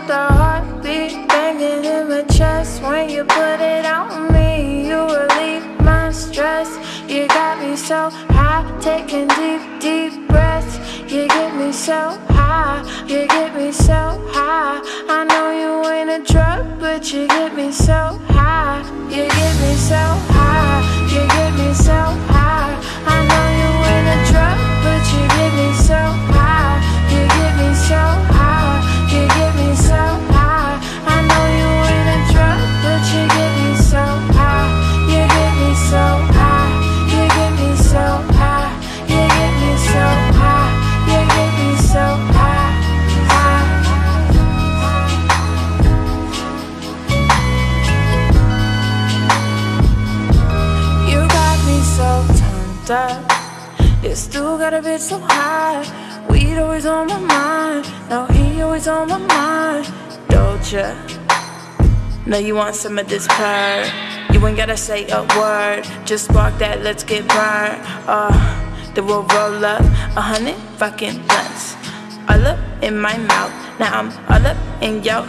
felt the heartbeat banging in my chest when you put it on me. You relieve my stress. You got me so high, taking deep, deep breaths. You get me so high, you get me so high. I know you ain't a drug, but you get me so high, you get me so high. Turned. You still got a bit so high. Weed always on my mind. Now he always on my mind. Doja. Know you want some of this purr. You ain't gotta say a word. Just spark that, let's get burned. Uh, then we'll roll up a hundred fucking blunts. All up in my mouth. Now I'm all up in yo.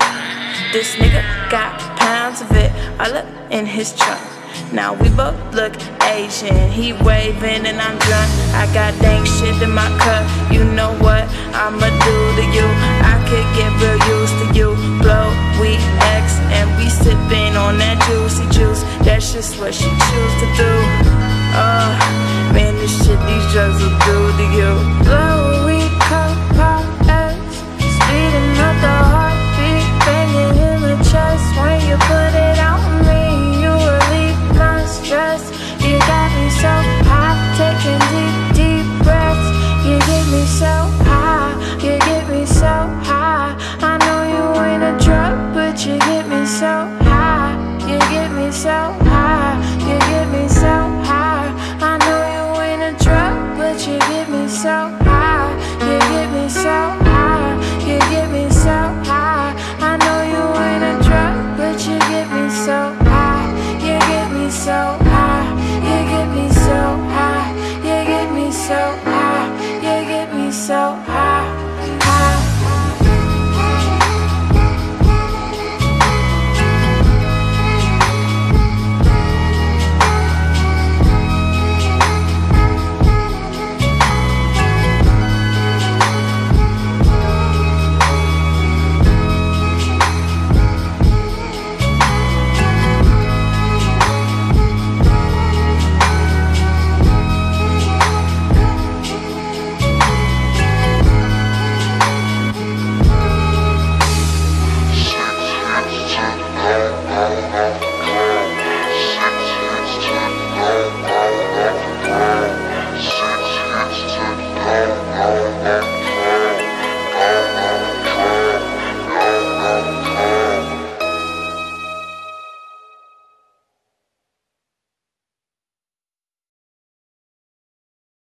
This nigga got pounds of it all up in his trunk. Now we both look Asian. He waving and I'm drunk. I got dank shit in my cup. You know what I'ma do to you? I could get real used to you. Blow, we X, and we sipping on that juicy juice. That's just what she choose to do. Uh, man, this shit these drugs will do to you.